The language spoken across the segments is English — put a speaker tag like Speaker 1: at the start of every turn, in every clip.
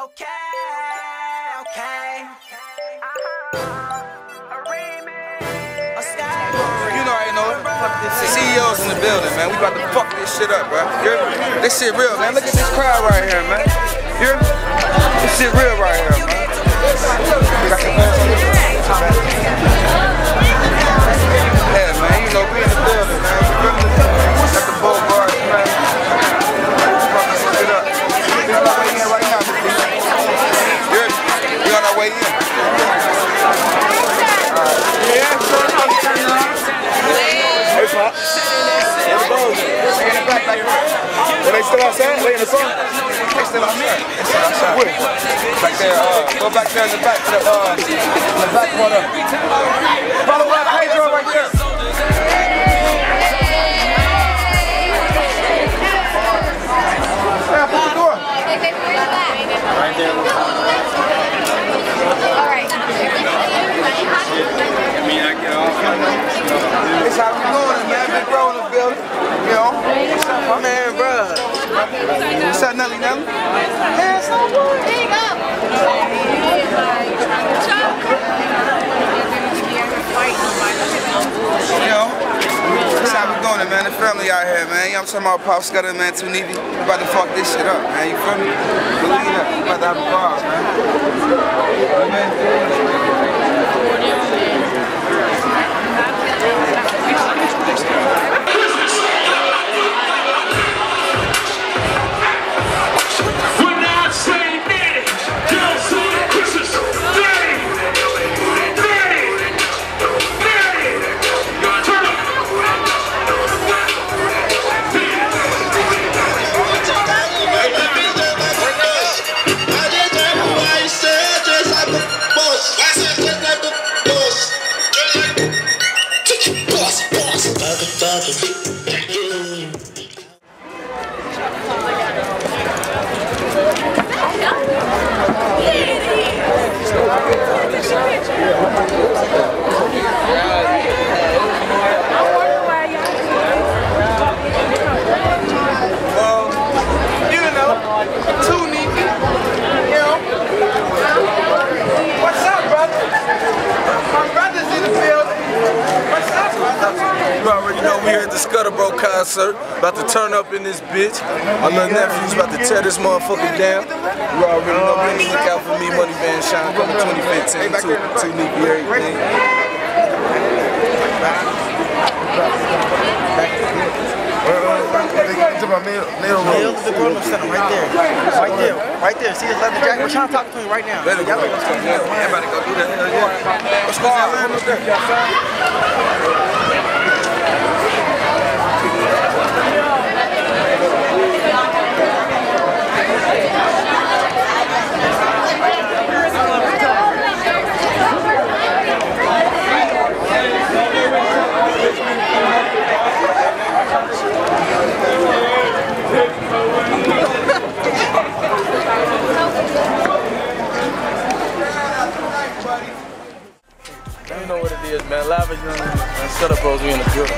Speaker 1: Okay, okay.
Speaker 2: You know I know it. CEOs in the building, man. We about to fuck this shit up, bro. You hear me? This shit real, man. Look at this crowd right here, man. You hear me? This shit real right here, man.
Speaker 3: They still outside? They in the sun?
Speaker 2: They still outside. They still outside.
Speaker 3: Where?
Speaker 2: Back there, uh, go back there in the back to the, uh, in the back corner. Follow that hydro right there. Yeah, put the door. It's how we doing it, man. Big bro in the building. You know? My man, bro? What's up, Nelly Nelly? Yeah, it's all good. You know? That's how we doing it, man. The family out here, man. You know I'm talking about? Pop Scudda, man, Tunivi. We about to fuck this shit up, man. You feel me? Believe that. We about to have a bar, man. Amen.
Speaker 4: When
Speaker 2: Well, You
Speaker 5: already know we here at the Scudda Bro concert, about to turn up in this bitch. My little nephew's about to tear this motherfucker down. You already know, be on the lookout for me, Money Van Shine, coming 2015, two, two Nicky everything.
Speaker 3: To my
Speaker 6: the Center right there. Right there. Right there. See his leather jacket? We're trying to talk to him right now.
Speaker 2: Let go. Everybody go do that. Hell yeah. What's going on? What's that?
Speaker 5: You know what it is, man. Live is young and Scudda Bros, we in the building.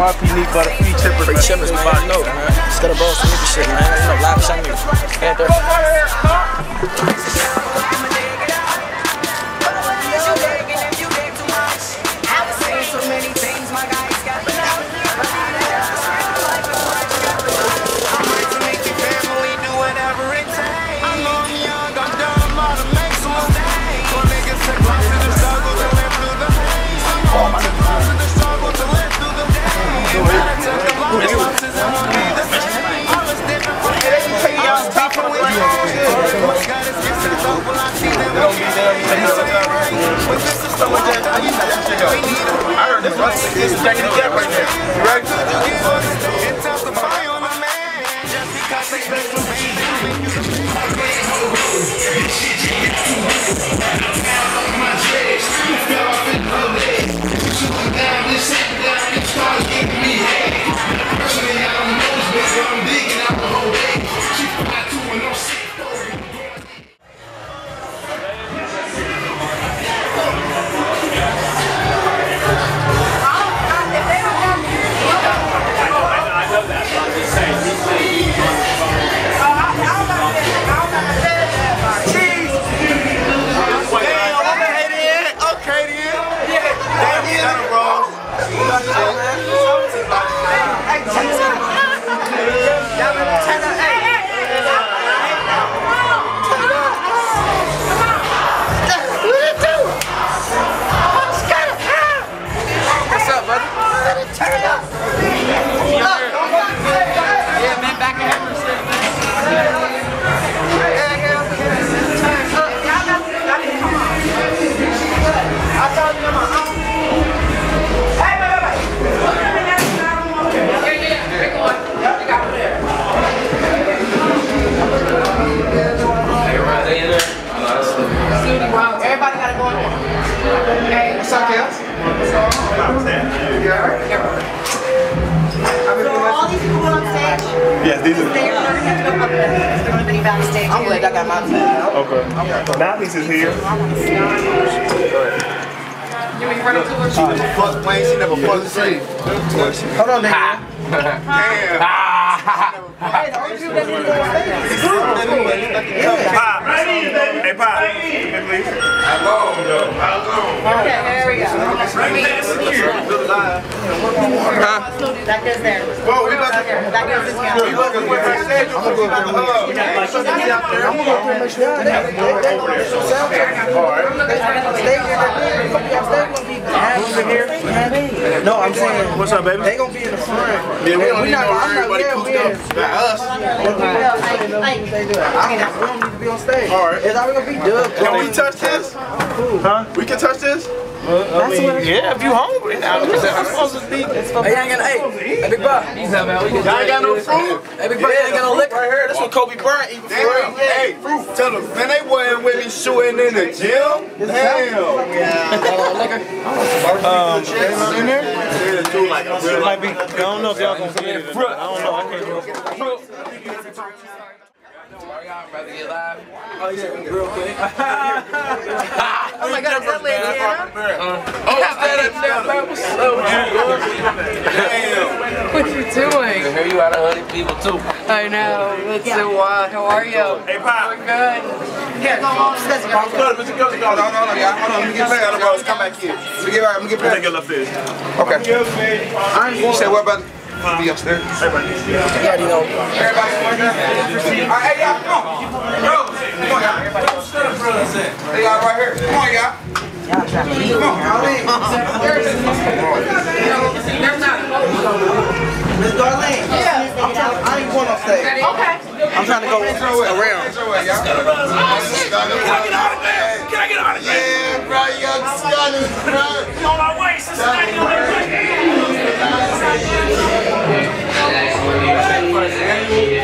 Speaker 5: RP by the free chippers,
Speaker 6: Free chippers, man. You know, man. Nigga shit, man. You know, live shot music. Panther.
Speaker 3: This. Is the Cat right there. Ready?
Speaker 7: Okay. Nolly's is here. You mean
Speaker 3: ready to go? She was a
Speaker 6: fuck Wayne, she never fucked the street.
Speaker 7: Hold on, nigga.
Speaker 3: Pop. Hey, Pop. Hey, please.
Speaker 8: Okay, there we go. That goes there.
Speaker 6: Whoa, we about to
Speaker 8: That goes this
Speaker 6: we about to. About to hug.
Speaker 7: I'm go they, they, they. They be on stage, gonna be who's in here? No, I'm saying.
Speaker 3: What's up, baby?
Speaker 7: They gonna be in the front.
Speaker 6: Yeah, we don't
Speaker 7: we
Speaker 6: need
Speaker 7: not,
Speaker 6: no
Speaker 7: I'm
Speaker 6: everybody
Speaker 7: there,
Speaker 6: cooped
Speaker 7: we
Speaker 6: up.
Speaker 7: in.
Speaker 6: Us.
Speaker 7: They. I don't, we don't need to be on stage.
Speaker 6: All right.
Speaker 7: It's always gonna be Doug.
Speaker 6: Can we touch this?
Speaker 3: Huh?
Speaker 6: We can touch this?
Speaker 3: Yeah, if you hungry. Now, I'm supposed to be.
Speaker 4: Hey, you ain't got no, hey, hey, big bro.
Speaker 6: Y'all ain't got no fruit?
Speaker 4: Hey, big bro, you ain't got no liquor.
Speaker 6: Right here. That's what Kobe Bryant eat before he Hey, tell them, man, they wasn't with me shooting in the gym. Damn.
Speaker 3: Um,
Speaker 6: in there? Yeah, do like a
Speaker 3: it might be. I don't know if y'all gonna get it. I don't know. I can't.
Speaker 8: Oh, oh my god, is that Lantana?
Speaker 9: Uh, oh, is that a oh, damn What's up with you,
Speaker 8: What you doing?
Speaker 9: I hear you out of hoodie people too.
Speaker 8: I know. It's so wild. How are you?
Speaker 3: Hey, Pop.
Speaker 8: We're good. Here, go on. Let's go.
Speaker 6: Hold on, hold on, y'all. Hold on, let me get past. Bro, come back here. Let me get right. Let me get
Speaker 3: Take
Speaker 6: past.
Speaker 3: a little fish.
Speaker 6: Okay. You said what about be upstairs? Everybody.
Speaker 4: You already know.
Speaker 6: Everybody going down. All right, hey, y'all, come on. Bro, come on, y'all. Hey, y'all, right here. Come on, y'all. Come on.
Speaker 7: Miss Darlene. Yeah. I'm trying, I ain't going on stage.
Speaker 8: Okay.
Speaker 7: I'm trying to go around.
Speaker 6: Get your way, y'all. Oh, Can I get out of there? Can I get out of there? Yeah, bro, you got scanners, bro.
Speaker 3: On my way, Cincinnati.
Speaker 4: Skyler,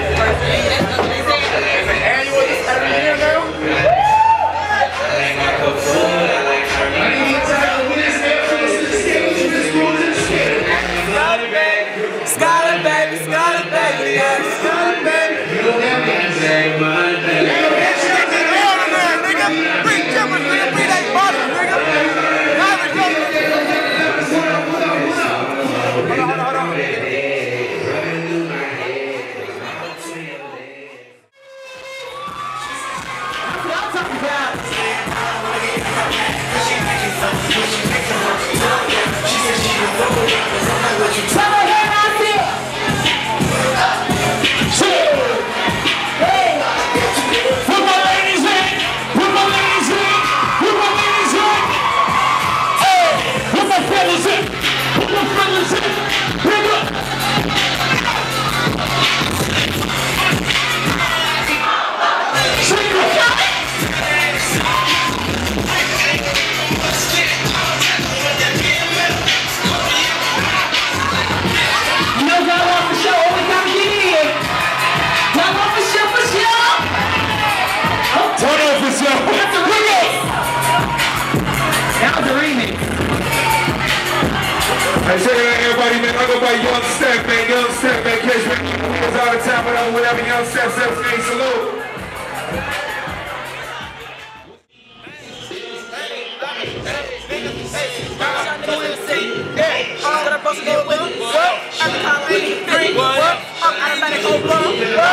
Speaker 2: Check it out, everybody, man. I go by Young Steph, man. Young Steph, man. Catch me niggas all the time, whatever, whatever. Young Steph, Steph, name, salute.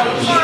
Speaker 7: RP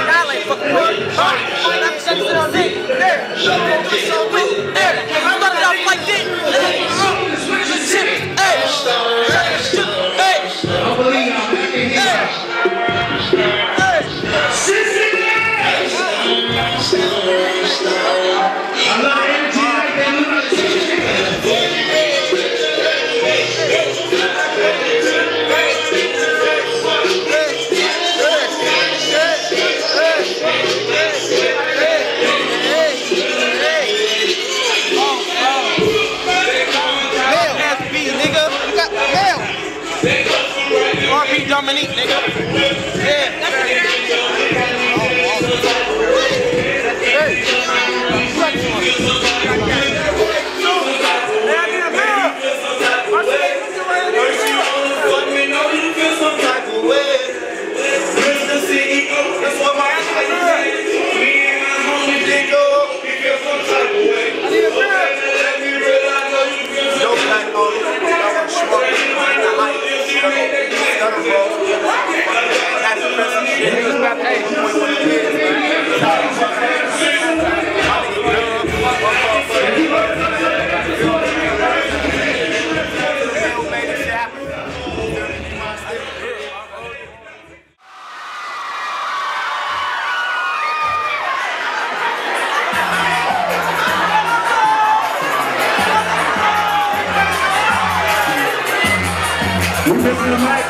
Speaker 4: To Mike.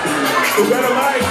Speaker 4: Who got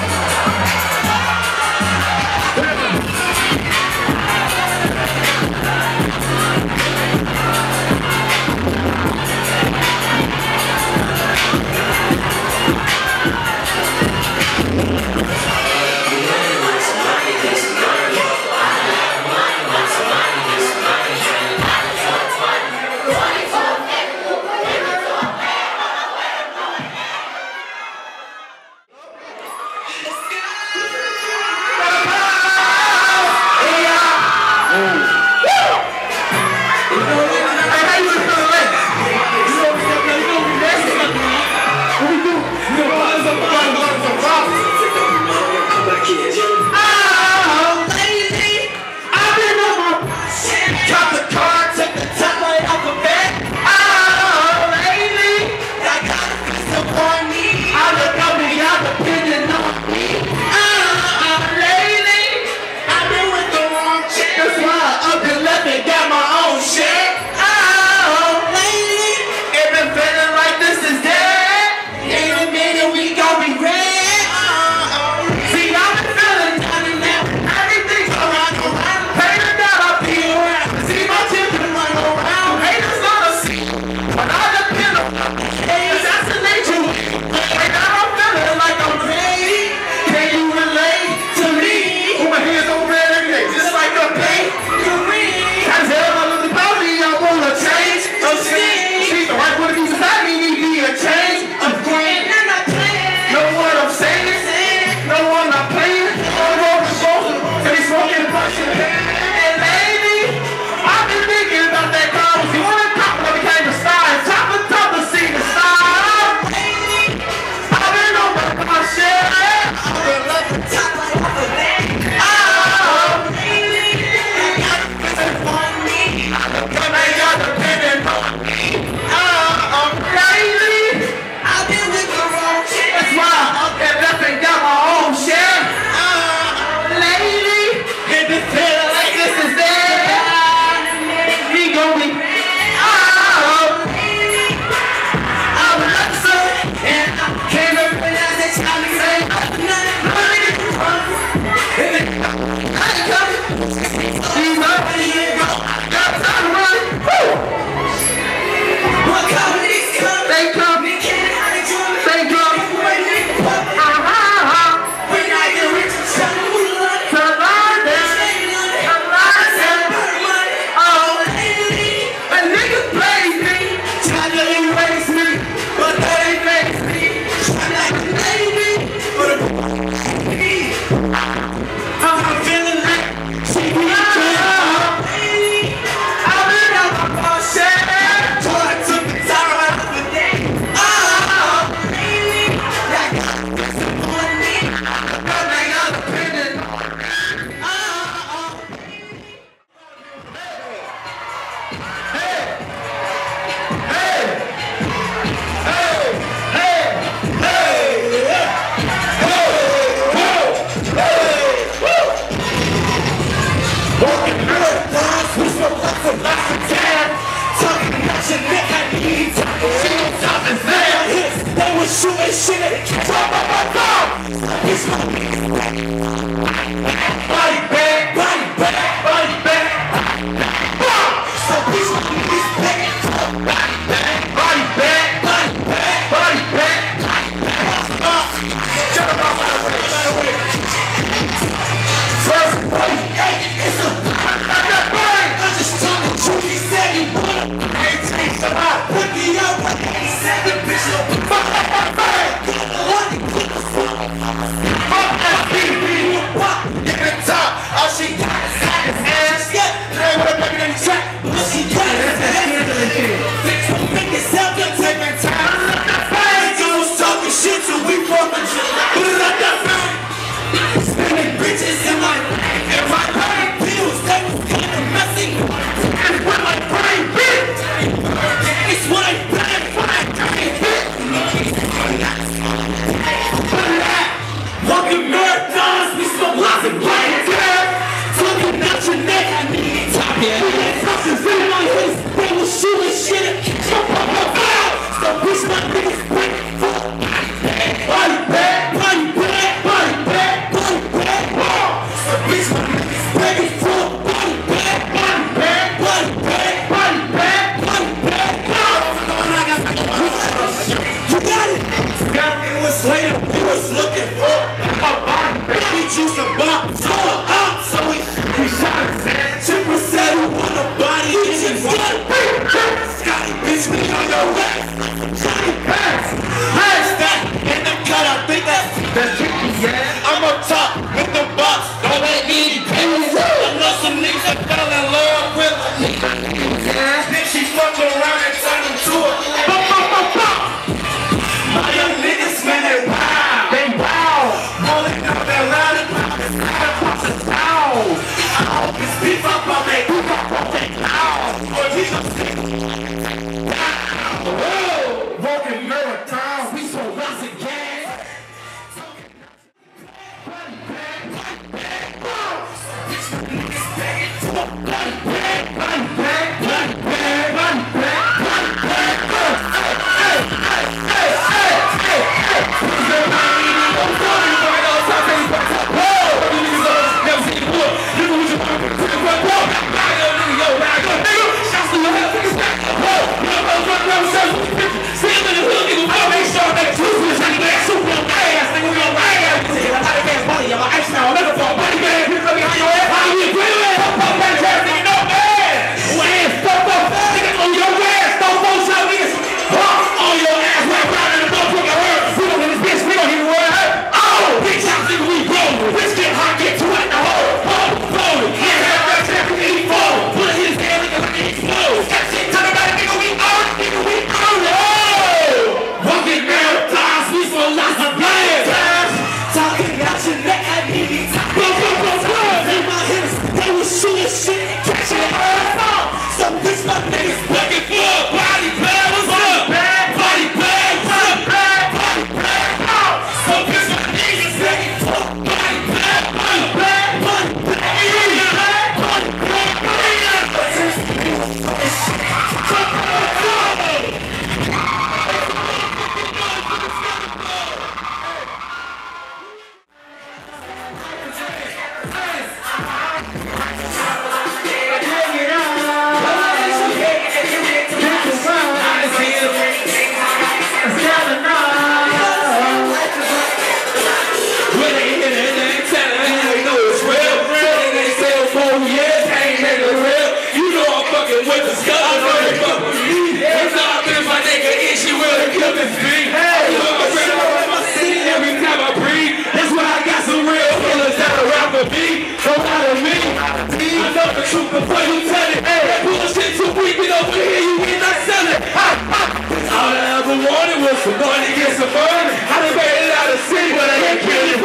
Speaker 9: Talking about your neck, I need talking.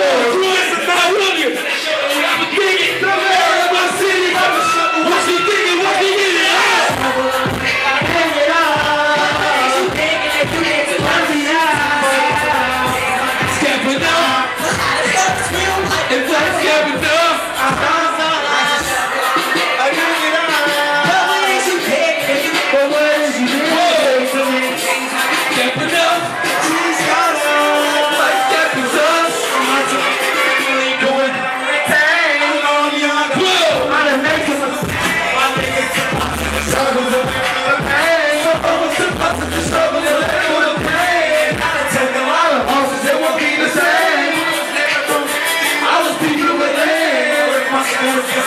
Speaker 4: Ain't